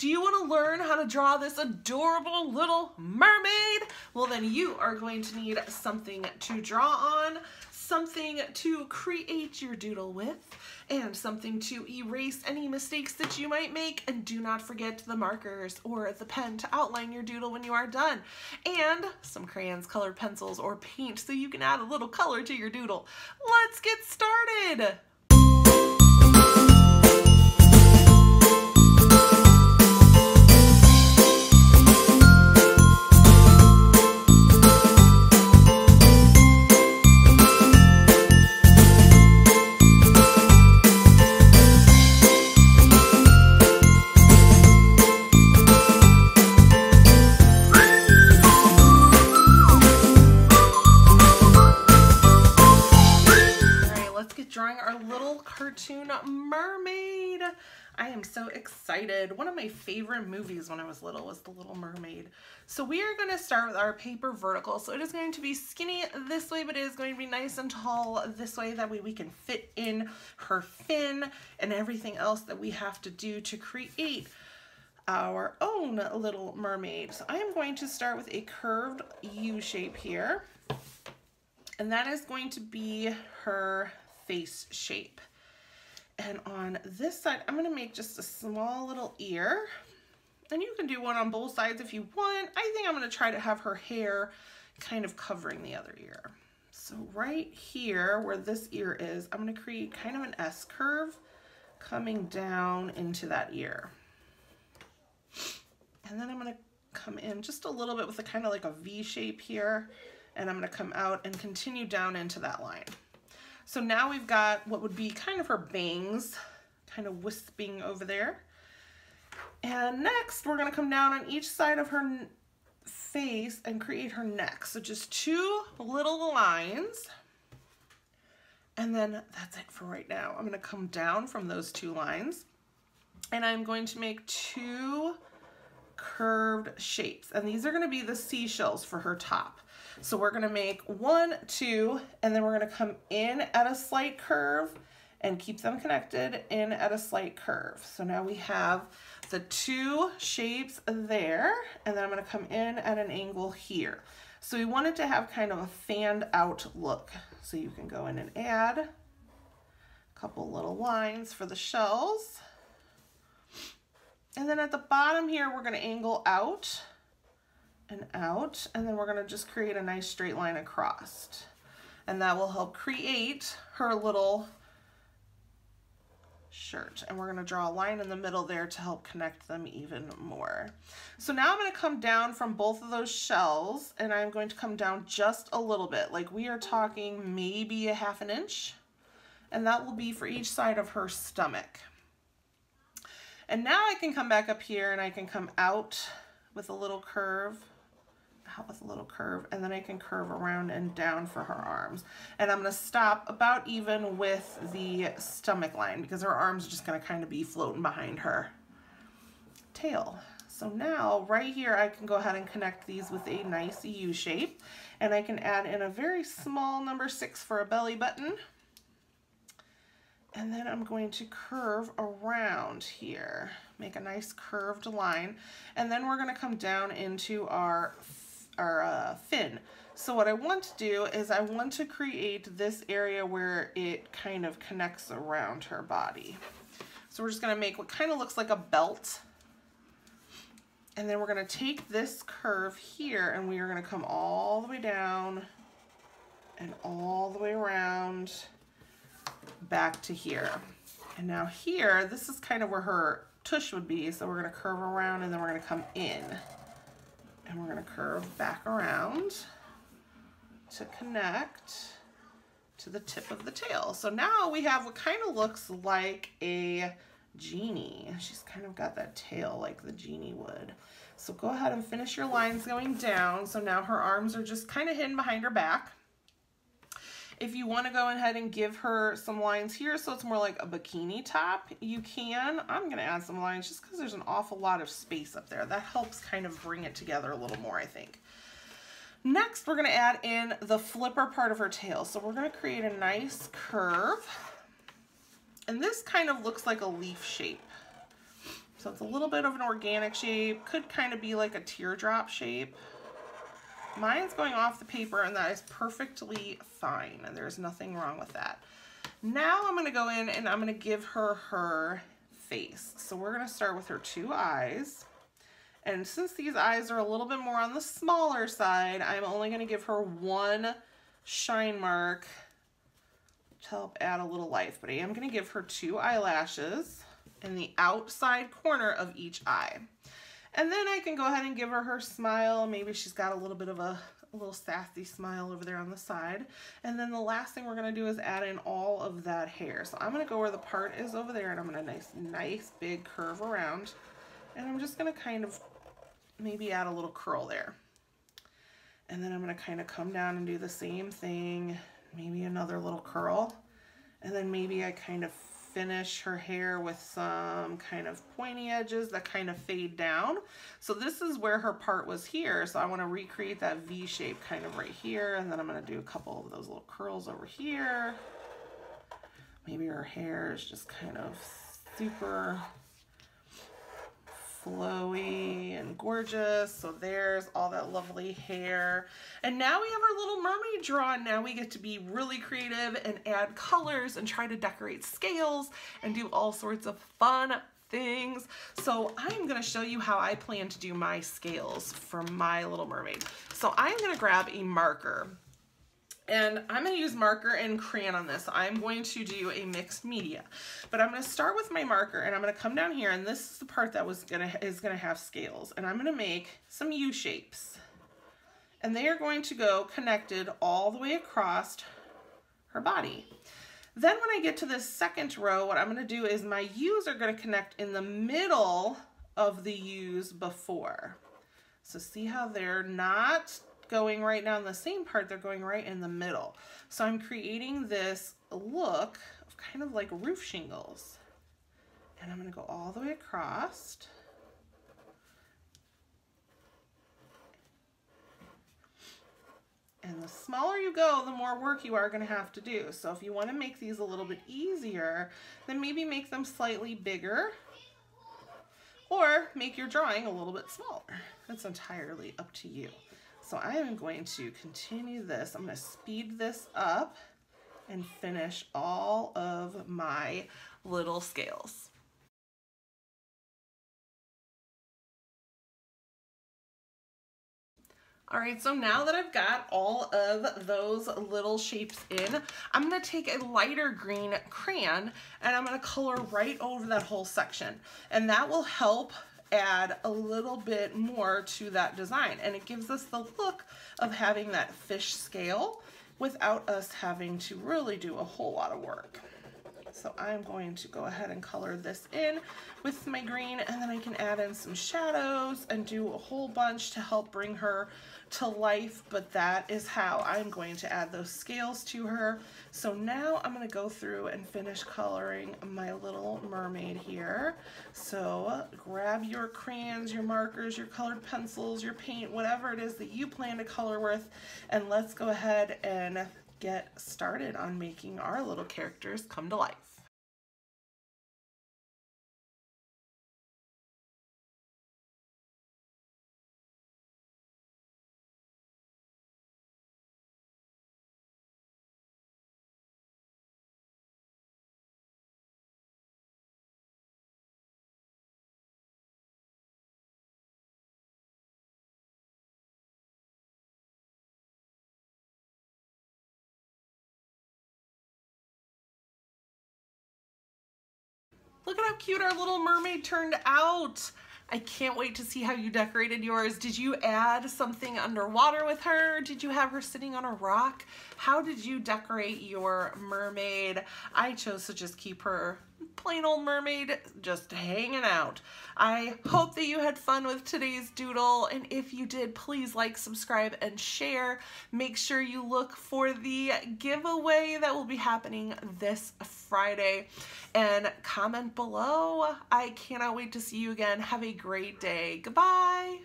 Do you want to learn how to draw this adorable little mermaid? Well, then you are going to need something to draw on, something to create your doodle with, and something to erase any mistakes that you might make. And do not forget the markers or the pen to outline your doodle when you are done. And some crayons, colored pencils, or paint so you can add a little color to your doodle. Let's get started! Cartoon mermaid. I am so excited. One of my favorite movies when I was little was The Little Mermaid. So we are going to start with our paper vertical. So it is going to be skinny this way, but it is going to be nice and tall this way. That way we can fit in her fin and everything else that we have to do to create our own little mermaid. So I am going to start with a curved U shape here. And that is going to be her face shape. And on this side, I'm gonna make just a small little ear. And you can do one on both sides if you want. I think I'm gonna try to have her hair kind of covering the other ear. So right here where this ear is, I'm gonna create kind of an S curve coming down into that ear. And then I'm gonna come in just a little bit with a kind of like a V shape here. And I'm gonna come out and continue down into that line. So now we've got what would be kind of her bangs, kind of wisping over there. And next, we're gonna come down on each side of her face and create her neck. So just two little lines. And then that's it for right now. I'm gonna come down from those two lines and I'm going to make two curved shapes. And these are gonna be the seashells for her top. So we're gonna make one, two, and then we're gonna come in at a slight curve and keep them connected in at a slight curve. So now we have the two shapes there, and then I'm gonna come in at an angle here. So we wanted to have kind of a fanned out look. So you can go in and add a couple little lines for the shells. And then at the bottom here, we're gonna angle out and out, and then we're gonna just create a nice straight line across. And that will help create her little shirt. And we're gonna draw a line in the middle there to help connect them even more. So now I'm gonna come down from both of those shells and I'm going to come down just a little bit. Like we are talking maybe a half an inch. And that will be for each side of her stomach. And now I can come back up here and I can come out with a little curve out with a little curve and then I can curve around and down for her arms. And I'm gonna stop about even with the stomach line because her arms are just gonna kind of be floating behind her tail. So now right here I can go ahead and connect these with a nice U shape and I can add in a very small number six for a belly button. And then I'm going to curve around here, make a nice curved line. And then we're gonna come down into our our uh, fin. So what I want to do is I want to create this area where it kind of connects around her body. So we're just going to make what kind of looks like a belt. And then we're going to take this curve here and we are going to come all the way down and all the way around back to here. And now here, this is kind of where her tush would be. So we're going to curve around and then we're going to come in and we're going to curve back around to connect to the tip of the tail. So now we have what kind of looks like a genie. She's kind of got that tail like the genie would. So go ahead and finish your lines going down. So now her arms are just kind of hidden behind her back. If you want to go ahead and give her some lines here so it's more like a bikini top, you can. I'm going to add some lines just because there's an awful lot of space up there. That helps kind of bring it together a little more, I think. Next, we're going to add in the flipper part of her tail. So we're going to create a nice curve. And this kind of looks like a leaf shape. So it's a little bit of an organic shape, could kind of be like a teardrop shape. Mine's going off the paper and that is perfectly fine. And there's nothing wrong with that. Now I'm gonna go in and I'm gonna give her her face. So we're gonna start with her two eyes. And since these eyes are a little bit more on the smaller side, I'm only gonna give her one shine mark to help add a little life. But I am gonna give her two eyelashes in the outside corner of each eye. And then I can go ahead and give her her smile. Maybe she's got a little bit of a, a little sassy smile over there on the side. And then the last thing we're gonna do is add in all of that hair. So I'm gonna go where the part is over there and I'm gonna nice, nice big curve around. And I'm just gonna kind of maybe add a little curl there. And then I'm gonna kind of come down and do the same thing, maybe another little curl. And then maybe I kind of finish her hair with some kind of pointy edges that kind of fade down. So this is where her part was here. So I want to recreate that V shape kind of right here. And then I'm going to do a couple of those little curls over here. Maybe her hair is just kind of super flowy and gorgeous. So there's all that lovely hair. And now we have our little mermaid drawn. Now we get to be really creative and add colors and try to decorate scales and do all sorts of fun things. So I'm gonna show you how I plan to do my scales for my Little Mermaid. So I'm gonna grab a marker and I'm going to use marker and crayon on this. I'm going to do a mixed media. But I'm going to start with my marker and I'm going to come down here and this is the part that was gonna is going to have scales. And I'm going to make some U shapes. And they are going to go connected all the way across her body. Then when I get to this second row, what I'm going to do is my U's are going to connect in the middle of the U's before. So see how they're not going right now in the same part, they're going right in the middle. So I'm creating this look of kind of like roof shingles. And I'm gonna go all the way across. And the smaller you go, the more work you are gonna have to do. So if you wanna make these a little bit easier, then maybe make them slightly bigger or make your drawing a little bit smaller. That's entirely up to you. So I am going to continue this. I'm going to speed this up and finish all of my little scales. All right, so now that I've got all of those little shapes in, I'm gonna take a lighter green crayon and I'm gonna color right over that whole section. And that will help add a little bit more to that design. And it gives us the look of having that fish scale without us having to really do a whole lot of work. So I'm going to go ahead and color this in with my green and then I can add in some shadows and do a whole bunch to help bring her to life, but that is how I'm going to add those scales to her. So now I'm going to go through and finish coloring my little mermaid here. So grab your crayons, your markers, your colored pencils, your paint, whatever it is that you plan to color with, and let's go ahead and get started on making our little characters come to life. Look at how cute our little mermaid turned out. I can't wait to see how you decorated yours. Did you add something underwater with her? Did you have her sitting on a rock? How did you decorate your mermaid? I chose to just keep her plain old mermaid just hanging out. I hope that you had fun with today's doodle, and if you did, please like, subscribe, and share. Make sure you look for the giveaway that will be happening this Friday, and comment below. I cannot wait to see you again. Have a great day. Goodbye.